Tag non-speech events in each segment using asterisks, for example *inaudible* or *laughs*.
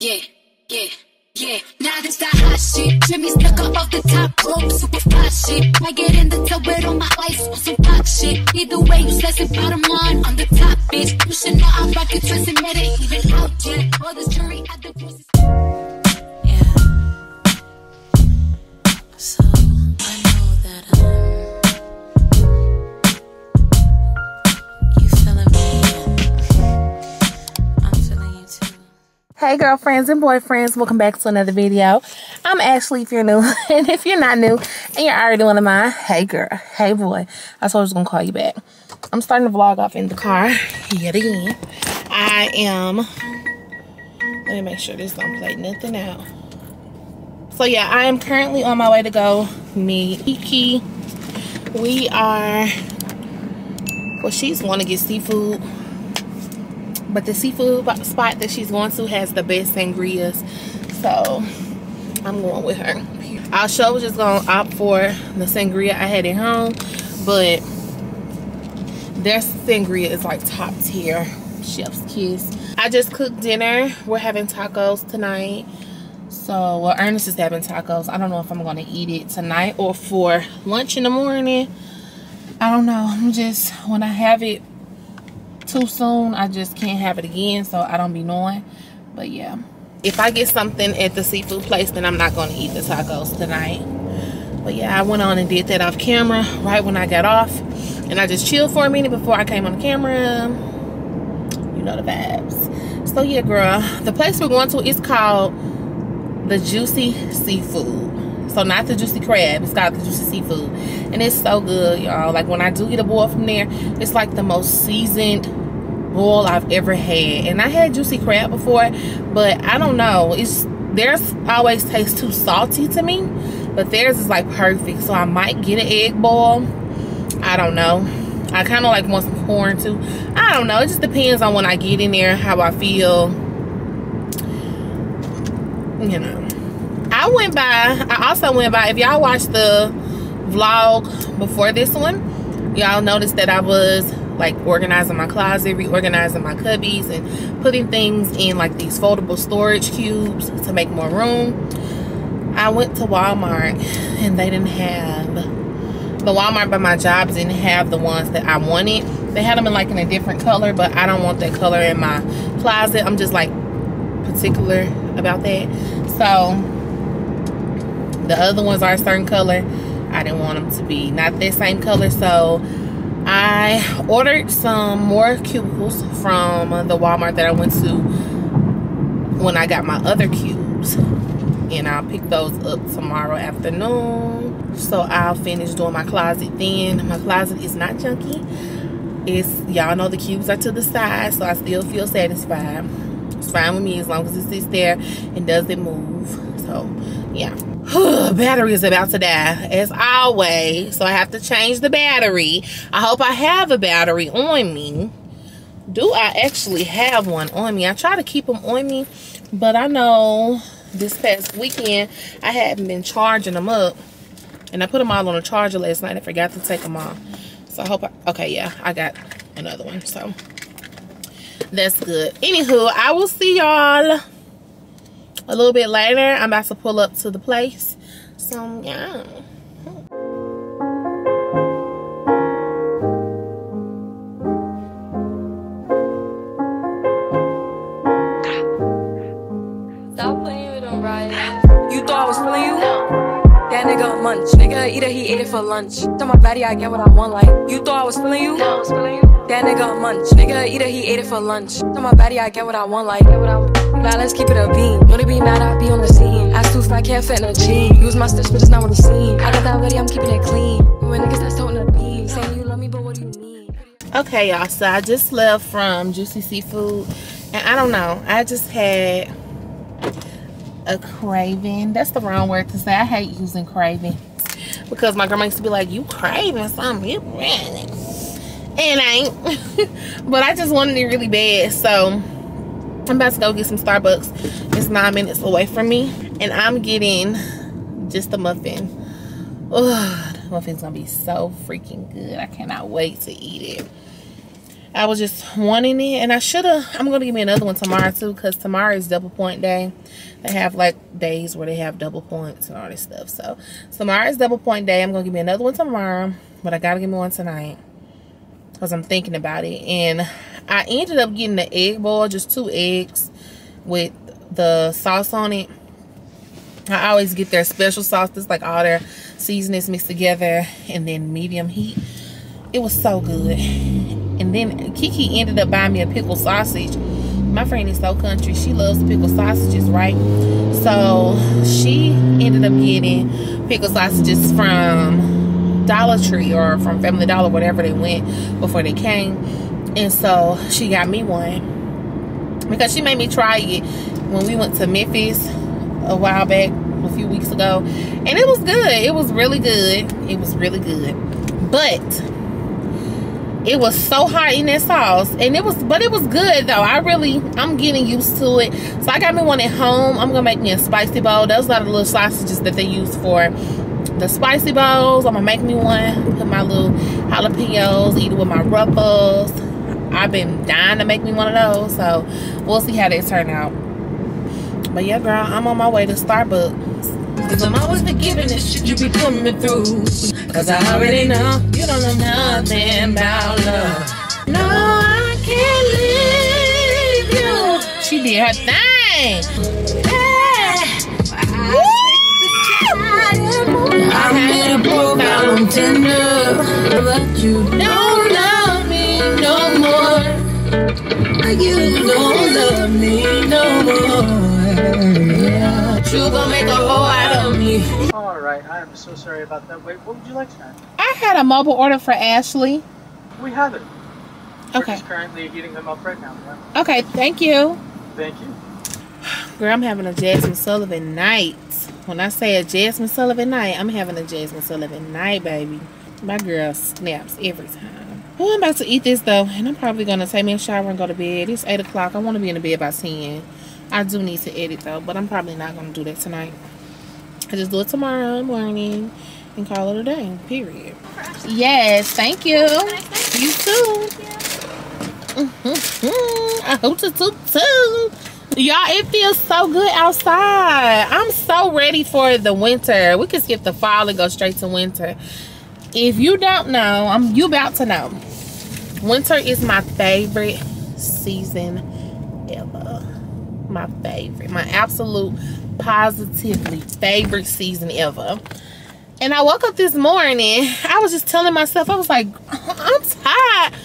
Yeah, yeah, yeah. Now this that hot shit. Jimmy stuck up off the top rope, super fly shit. I get in the tub with all my ice on some pop shit. Either way, you says it bottom line on the top, bitch. You should know I'm rockin' trust and met it even out yet. All this jury at the Hey girlfriends and boyfriends, welcome back to another video. I'm Ashley if you're new, *laughs* and if you're not new and you're already one of mine, hey girl, hey boy. I told I was gonna call you back. I'm starting to vlog off in the car *laughs* yet again. I am, let me make sure this don't play nothing out. So yeah, I am currently on my way to go meet Kiki. We are, well she's want to get seafood but the seafood spot that she's going to has the best sangrias. So i'm going with her. Our show was just gonna opt for the sangria i had at home but their sangria is like top tier. Chef's kiss. I just cooked dinner. We're having tacos tonight. So well ernest is having tacos. I don't know if i'm gonna eat it tonight or for lunch in the morning. I don't know. I'm just when i have it too soon. I just can't have it again so i don't be knowing. But yeah. If i get something at the seafood place then i'm not going to eat the tacos tonight. But yeah i went on and did that off camera right when i got off. And i just chilled for a minute before i came on camera. You know the vibes. So yeah girl the place we're going to is called the juicy seafood so not the juicy crab. It's got the juicy seafood. And it's so good y'all. Like when i do get a boil from there it's like the most seasoned boil i've ever had. And i had juicy crab before but i don't know. It's theirs always tastes too salty to me but theirs is like perfect. So i might get an egg boil. I don't know. I kind of like want some corn too. I don't know. It just depends on when i get in there how i feel. You know I went by, I also went by, if y'all watched the vlog before this one, y'all noticed that I was like organizing my closet, reorganizing my cubbies and putting things in like these foldable storage cubes to make more room. I went to Walmart and they didn't have, the Walmart by my job didn't have the ones that I wanted. They had them in like in a different color, but I don't want that color in my closet. I'm just like particular about that. So the other ones are a certain color. I didn't want them to be not that same color. So i ordered some more cubicles from the walmart that i went to when i got my other cubes. And i'll pick those up tomorrow afternoon. So i'll finish doing my closet then. My closet is not junky. It's y'all know the cubes are to the side so i still feel satisfied. It's fine with me as long as it sits there and doesn't move. So yeah *sighs* battery is about to die as always so i have to change the battery. I hope i have a battery on me. Do i actually have one on me? I try to keep them on me but i know this past weekend i hadn't been charging them up and i put them all on a charger last night i forgot to take them off. So i hope I, okay yeah i got another one so that's good. Anywho i will see y'all a little bit later i'm about to pull up to the place so yeah Stop playing with them, Ryan. You thought I was feeling you? That nigga a munch. Nigga eat it, he ate it for lunch. Tell my body I get what I want, like. You thought I was feeling you? No, I was spilling you. That nigga munch. Nigga eat it, he ate it for lunch. Tell my body I get what I want, like. Now let's keep it a beam. Wanna be mad, I be on the scene. Ass too fat, can't fit in a jean. Use my stitch, but it's not what it's seen. I got that ready, I'm keeping it clean. When niggas that's toting the beam. Saying you love me, but what do you mean? okay y'all so i just left from juicy seafood and i don't know i just had a craving that's the wrong word to say i hate using craving because my grandma used to be like you craving something you really and I ain't *laughs* but i just wanted it really bad so i'm about to go get some starbucks it's nine minutes away from me and i'm getting just a muffin oh the muffin's gonna be so freaking good i cannot wait to eat it I was just wanting it, and I should have. I'm gonna give me another one tomorrow too, cause tomorrow is double point day. They have like days where they have double points and all this stuff. So tomorrow is double point day. I'm gonna give me another one tomorrow, but I gotta give me one tonight, cause I'm thinking about it. And I ended up getting the egg bowl, just two eggs with the sauce on it. I always get their special sauce. It's like all their seasonings mixed together, and then medium heat. It was so good and then Kiki ended up buying me a pickle sausage. My friend is so country. She loves pickle sausages, right? So she ended up getting pickle sausages from Dollar Tree or from Family Dollar, whatever they went before they came. And so she got me one because she made me try it when we went to Memphis a while back, a few weeks ago. And it was good. It was really good. It was really good. But it was so hot in that sauce and it was but it was good though i really i'm getting used to it so i got me one at home i'm gonna make me a spicy bowl those are the little sausages that they use for the spicy bowls i'm gonna make me one put my little jalapenos eat it with my ruffles i've been dying to make me one of those so we'll see how they turn out but yeah girl i'm on my way to starbucks Cause I'm always forgiving this shit you be coming through. Cause I already know you don't know nothing about love. No, I can't leave you. She did her thing. I'm in a profile on Tinder, but you don't more. You don't love me no more. Yeah. You gon' make a whole out of me. All right, I am so sorry about that. Wait, what would you like tonight? I had a mobile order for Ashley. We have it. We're Okay. just currently heating them up right now. Yeah. Okay, thank you. Thank you. Girl, I'm having a Jazmine Sullivan night. When I say a Jazmine Sullivan night, I'm having a Jazmine Sullivan night, baby. My girl snaps every time. Oh, I'm about to eat this though, and I'm probably gonna take me a shower and go to bed. It's 8 o'clock. I want to be in the bed by 10. I do need to edit though, but I'm probably not gonna do that tonight. I just do it tomorrow morning and call it a day. Period. Yes, thank you. You too. *laughs* I hope to too too. Y'all, it feels so good outside. I'm so ready for the winter. We can skip the fall and go straight to winter. If you don't know, I'm you about to know. Winter is my favorite season ever. My favorite. My absolute positively favorite season ever. And I woke up this morning. I was just telling myself, I was like, uh-huh, I'm tired.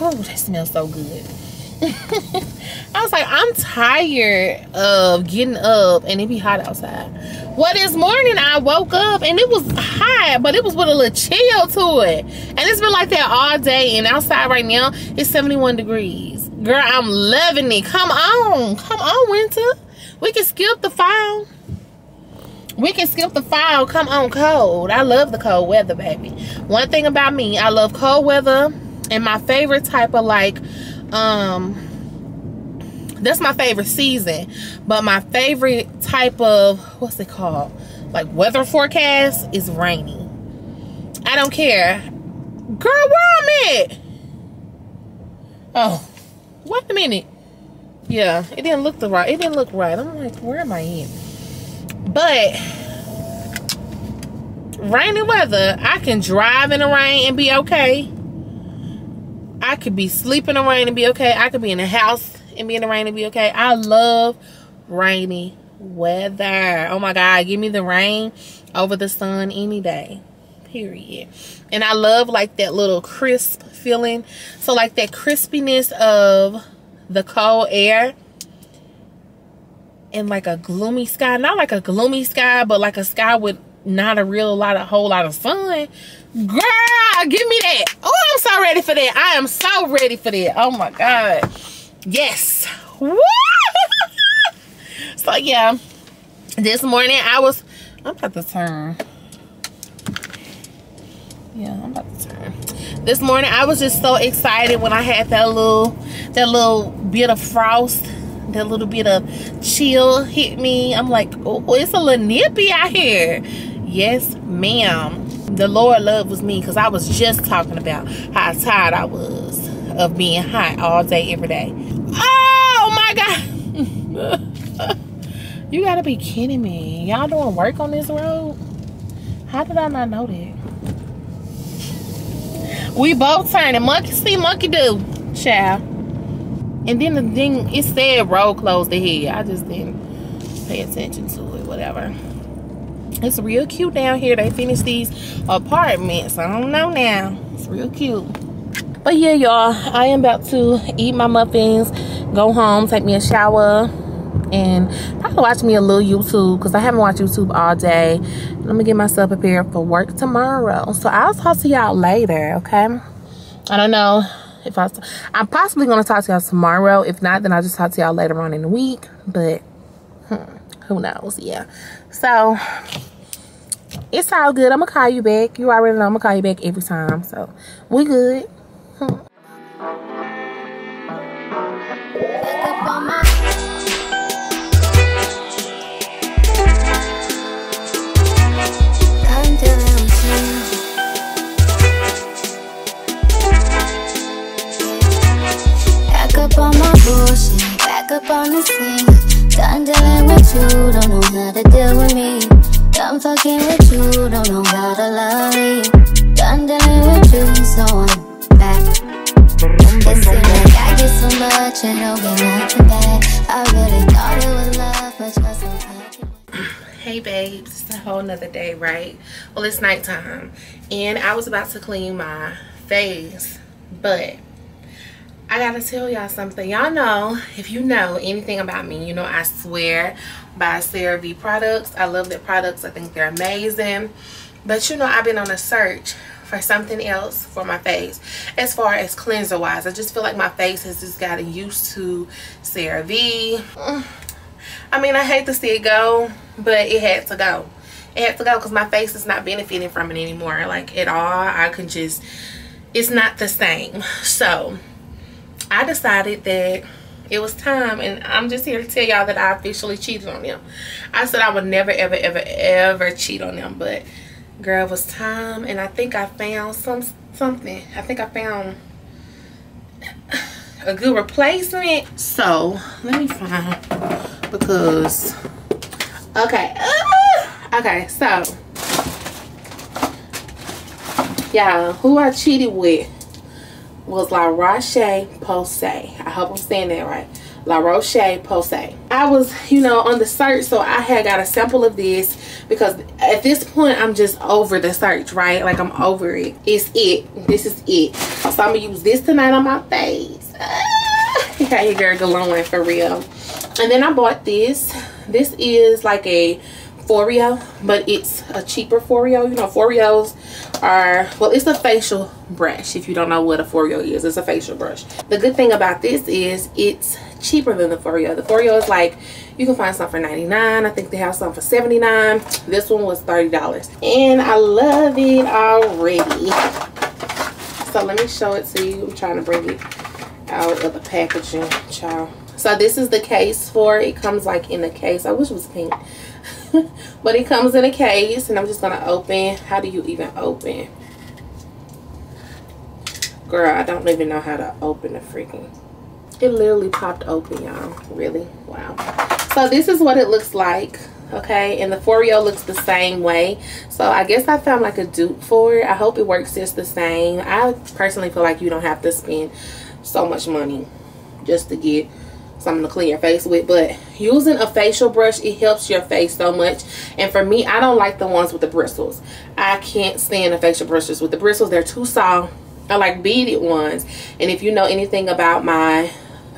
Oh, that smells so good. *laughs* I was like, I'm tired of getting up and it be hot outside. Well, this morning I woke up and it was hot, but it was with a little chill to it. And it's been like that all day. And outside right now, it's 71 degrees. Girl, I'm loving it. Come on. Come on, winter. We can skip the fall. We can skip the fall. Come on, cold. I love the cold weather, baby. One thing about me, I love cold weather. And my favorite type of like, um, that's my favorite season. But my favorite type of, what's it called? Like weather forecast is rainy. I don't care. Girl, where I'm at? Oh, wait a minute. Yeah, it didn't look the right. It didn't look right. I'm like, where am I in? But rainy weather, I can drive in the rain and be okay. I could be sleeping in the rain and be okay. I could be in the house and be in the rain and be okay. I love rainy weather. Oh my God, give me the rain over the sun any day. Period. And I love like that little crisp feeling. So like that crispiness of the cold air and like a gloomy sky. Not like a gloomy sky, but like a sky with not a real lot of whole lot of sun. Girl, give me that. Oh, I'm so ready for that. I am so ready for that. Oh my God. Yes. *laughs* So yeah. This morning I was I'm about to turn. Yeah, I'm about to turn. This morning I was just so excited when I had that little that little bit of frost, that little bit of chill hit me. I'm like, oh, it's a little nippy out here. Yes, ma'am. The Lord love was me because I was just talking about how tired I was. of being hot all day, every day. Oh my God. *laughs* you gotta be kidding me. Y'all doing work on this road? How did I not know that? We both turning. Monkey see, monkey do. Child. And then the thing, it said road closed ahead. I just didn't pay attention to it, whatever. It's real cute down here. They finished these apartments. I don't know now. It's real cute. But yeah, y'all, I am about to eat my muffins, go home, take me a shower, and probably watch me a little YouTube because I haven't watched YouTube all day. Let me get myself prepared for work tomorrow. So I'll talk to y'all later, okay? I don't know if I, I'm possibly going to talk to y'all tomorrow. If not, then I'll just talk to y'all later on in the week. But hmm, who knows? Yeah. So it's all good. I'm going to call you back. You already know I'm going to call you back every time. So we good. Bullshit, back up on the scene Done dealing with you, don't know how to deal with babes, it's a whole nother day, right? Well, it's nighttime and I was about to clean my face, but I gotta tell y'all something. Y'all know, if you know anything about me, you know I swear by CeraVe products. I love their products. I think they're amazing. But you know, I've been on a search for something else for my face as far as cleanser wise. I just feel like my face has just gotten used to CeraVe. *sighs* I mean, I hate to see it go, but it had to go. Had to go because my face is not benefiting from it anymore. Like, at all. I can just, it's not the same. So, I decided that it was time and I'm just here to tell y'all that I officially cheated on them. I said I would never ever ever ever cheat on them but girl it was time and I think I found some something. I think I found a good replacement. So let me find because okay uh, okay so yeah who I cheated with was La Roche Posay. I hope I'm saying that right. La Roche Posay. I was, you know, on the search, so I had got a sample of this because at this point, I'm just over the search, right? Like, I'm over it. It's it. This is it. So, I'm to use this tonight on my face. Ah, *laughs* okay, girl, glowing for real. And then I bought this. This is like a Foreo, but it's a cheaper Foreo. You know, Foreos are, well, it's a facial brush. If you don't know what a Foreo is, it's a facial brush. The good thing about this is it's cheaper than the Foreo. The Foreo is like, you can find some for 99 I think they have some for 79 This one was $30. And I love it already. So let me show it to you. I'm trying to bring it out of the packaging, child. So this is the case for it. It comes like in a case. I wish it was pink. *laughs* but it comes in a case and I'm just gonna open how do you even open? Girl I don't even know how to open the freaking it literally popped open y'all really wow. So this is what it looks like okay and the Foreo looks the same way. So I guess I found like a dupe for it. I hope it works just the same. I personally feel like you don't have to spend so much money just to get something to clean your face with but using a facial brush it helps your face so much. And for me I don't like the ones with the bristles. I can't stand the facial brushes with the bristles. They're too soft. I like beaded ones. And if you know anything about my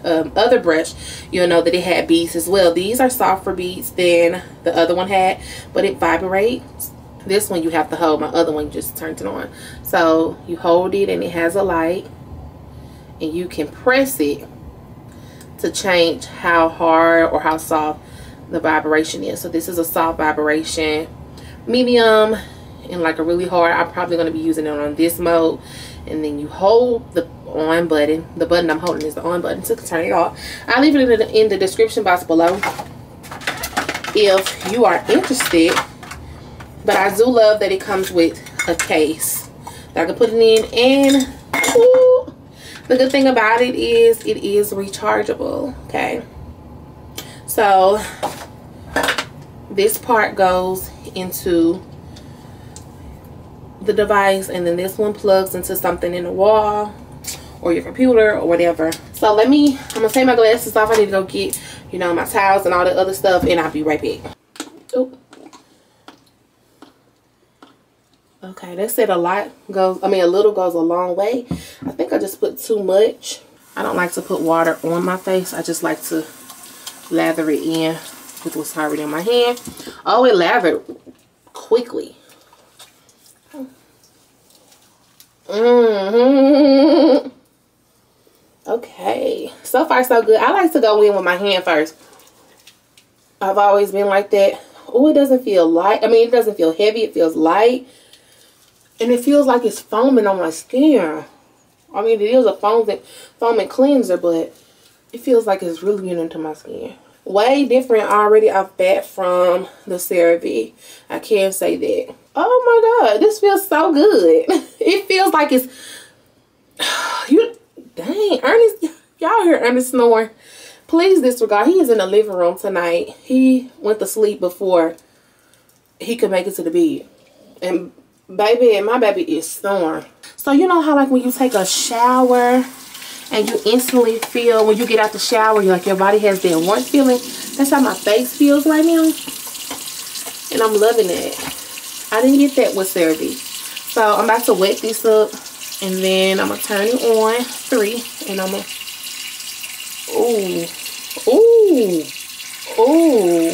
um, other brush you'll know that it had beads as well. These are softer beads than the other one had but it vibrates. This one you have to hold. My other one just turned it on. So you hold it and it has a light and you can press it to change how hard or how soft the vibration is. So this is a soft vibration, medium, and like a really hard. I'm probably going to be using it on this mode. And then you hold the on button. The button I'm holding is the on button to turn it off. I'll leave it in the, in the description box below if you are interested. But I do love that it comes with a case that I can put it in. And ooh, the good thing about it is it is rechargeable okay? So this part goes into the device and then this one plugs into something in the wall or your computer or whatever. So let me i'm gonna take my glasses off. I need to go get you know my towels and all the other stuff and i'll be right back. Oh okay they said a lot goes i mean a little goes a long way i think i just put too much i don't like to put water on my face i just like to lather it in with what's already in my hand oh it lathered quickly Mm hmm *laughs* Okay. So far, so good. I like to go in with my hand first. I've always been like that. Oh, it doesn't feel light. I mean, it doesn't feel heavy. It feels light. And it feels like it's foaming on my skin. I mean, it is a foaming, foaming cleanser, but it feels like it's really getting into my skin. Way different already off bat from the CeraVe. I can't say that. Oh my god, this feels so good. *laughs* It feels like it's *sighs* you dang Ernest y'all hear Ernest snore. Please disregard. He is in the living room tonight. He went to sleep before he could make it to the bed. And baby, and my baby is snoring. So you know how like when you take a shower and you instantly feel when you get out the shower, you're like your body has that warmth feeling. That's how my face feels right now. And I'm loving it. I didn't get that with CeraVe. So I'm about to wet this up and then I'm to turn it on three and I'm to, ooh, ooh, ooh.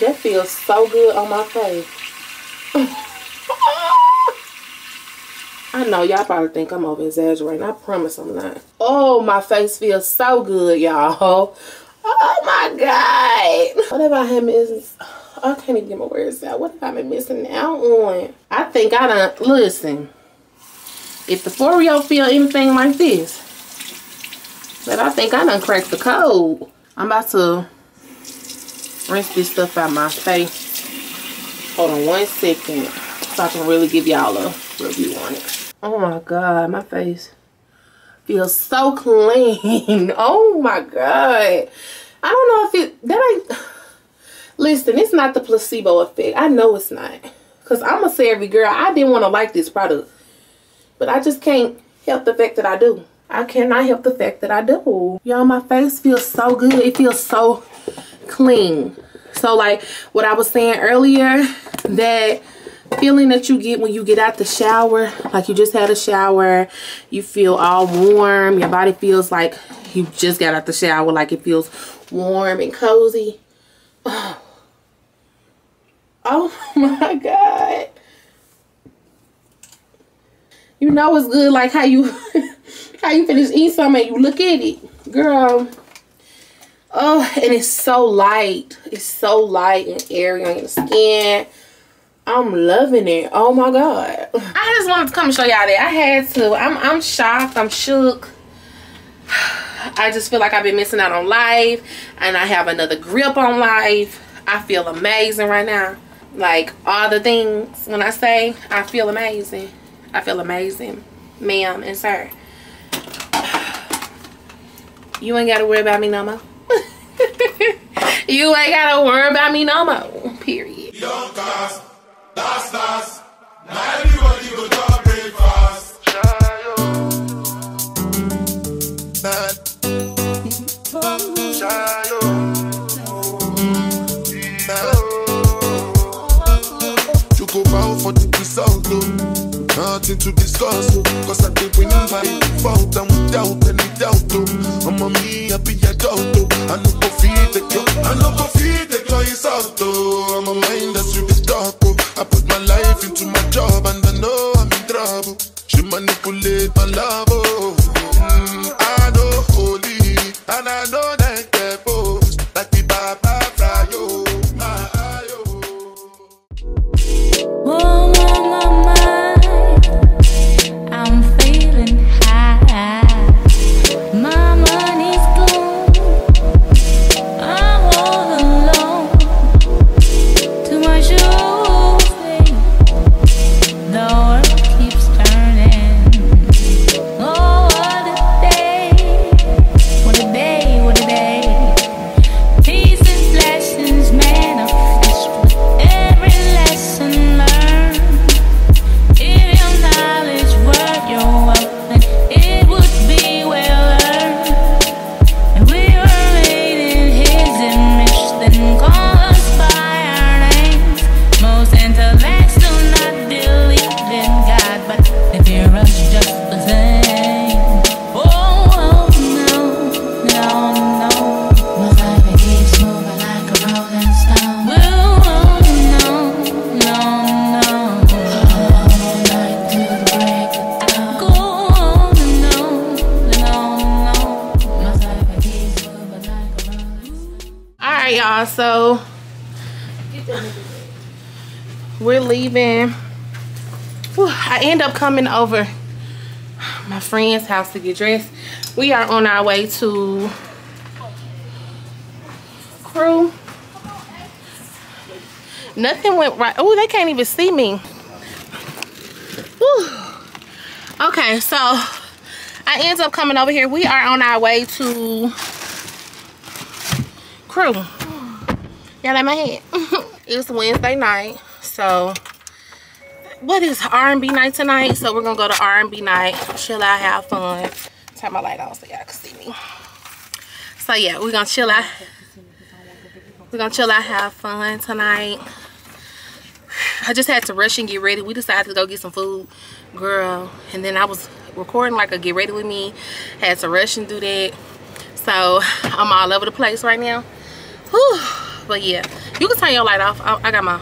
That feels so good on my face. *laughs* I know y'all probably think I'm over exaggerating. I promise I'm not. Oh, my face feels so good, y'all. Oh my God. What have I him is I can't even get my words out. What have I been missing out on? I think I done, listen. If the Foreo feel anything like this, but I think I done cracked the code. I'm about to rinse this stuff out my face. Hold on one second so I can really give y'all a review on it. Oh my God, my face feels so clean. *laughs* oh my God. I don't know if it, that ain't, Listen, it's not the placebo effect. I know it's not. Because I'm a CeraVe girl. I didn't want to like this product. But I just can't help the fact that I do. I cannot help the fact that I do. Y'all, my face feels so good. It feels so clean. So like what I was saying earlier, that feeling that you get when you get out the shower, like you just had a shower, you feel all warm, your body feels like you just got out the shower, like it feels warm and cozy. *sighs* Oh, *laughs* my God. You know it's good like how you *laughs* how you finish eating something you look at it. Girl. Oh, and it's so light. It's so light and airy on your skin. I'm loving it. Oh my God. I just wanted to come and show y'all that. I had to. I'm I'm shocked. I'm shook. I just feel like I've been missing out on life. And I have another grip on life. I feel amazing right now like all the things when I say I feel amazing I feel amazing ma'am and sir you ain't gotta worry about me no more *laughs* you ain't gotta worry about me no more period That's us. Now everybody go to breakfast. nothing to discuss. Cause I win by without any doubt, oh. Me, I be. I know go feed the I know go is out. I'm a mind that's really coming over my friend's house to get dressed. We are on our way to Crew. Nothing went right. Oh, they can't even see me. Whew. Okay, so I end up coming over here. We are on our way to Crew. Like my head. it's Wednesday night, so what is R&B night tonight? So we're gonna go to R&B night, chill out, have fun. Turn my light on so y'all can see me. So yeah, we're gonna chill out. We're gonna chill out, have fun tonight. I just had to rush and get ready. We decided to go get some food, girl. And then I was recording like a get ready with me. Had to rush and do that. So I'm all over the place right now. Whew. But yeah, you can turn your light off. I, I got my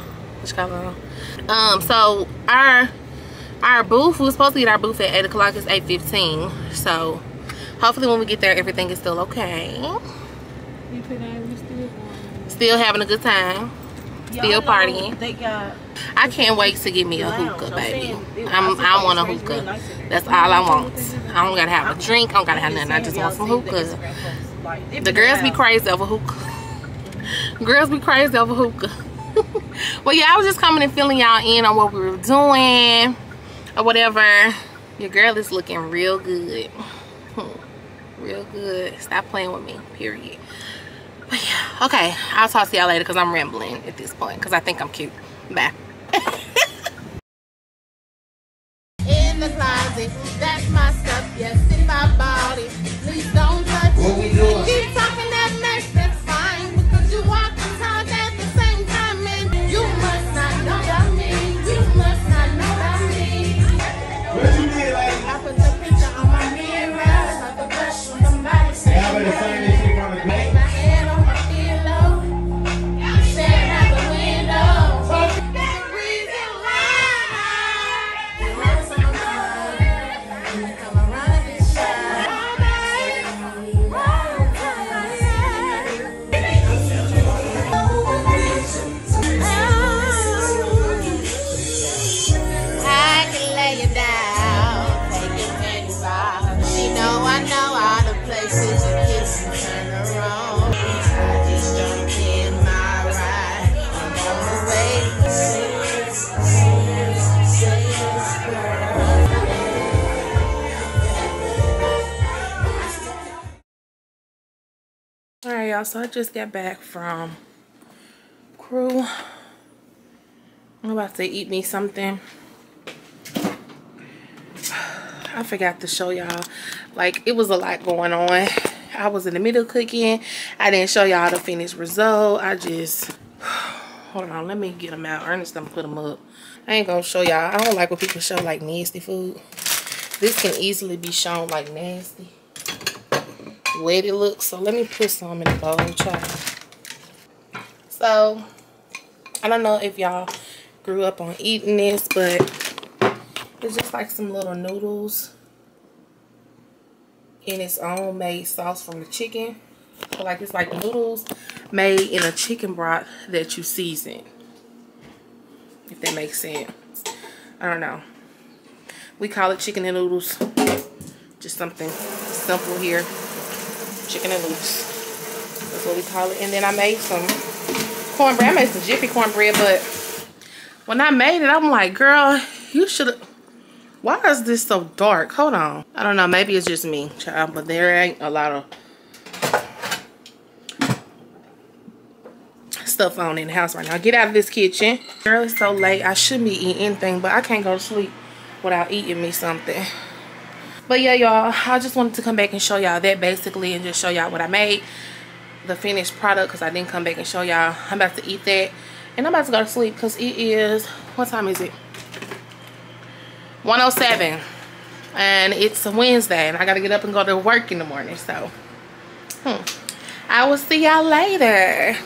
on. Um, so our our booth, we were supposed to get our booth at 8 o'clock. It's 8.15. So hopefully when we get there, everything is still okay. Still having a good time. Still partying. They got I can't wait to get me a hookah, baby. I'm, I want a hookah. That's all I want. I don't gotta have a drink. I don't gotta have nothing. I just want some hookahs. The *laughs* girls be crazy over hookah. Girls be crazy over hookah. *laughs* well, yeah, I was just coming and filling y'all in on what we were doing or whatever. Your girl is looking real good. Hmm. Real good. Stop playing with me, period. But yeah, okay. I'll talk to y'all later because I'm rambling at this point because I think I'm cute. Bye. *laughs* y'all. So I just got back from crew. I'm about to eat me something. I forgot to show y'all. Like, it was a lot going on. I was in the middle cooking. I didn't show y'all the finished result. I just... Hold on. Let me get them out. Ernest done put them up. I ain't gonna show y'all. I don't like when people show, like, nasty food. This can easily be shown, like, nasty wet it looks. So let me put some in the bowl, child. So, I don't know if y'all grew up on eating this, but it's just like some little noodles in its own made sauce from the chicken. So like it's like noodles made in a chicken broth that you season. If that makes sense. I don't know. We call it chicken and noodles. Just something simple here chicken and noodles. That's what we call it. And then I made some cornbread. I made some Jiffy cornbread, but when I made it, I'm like, girl, you should. Why is this so dark? Hold on. I don't know. Maybe it's just me, child, but there ain't a lot of stuff on in the house right now. Get out of this kitchen. Girl, it's so late. I shouldn't be eating anything, but I can't go to sleep without eating me something. But yeah, y'all, I just wanted to come back and show y'all that basically and just show y'all what I made. The finished product because I didn't come back and show y'all. I'm about to eat that. And I'm about to go to sleep because it is, what time is it? 107 and it's a Wednesday and I got to get up and go to work in the morning. So, hmm. I will see y'all later.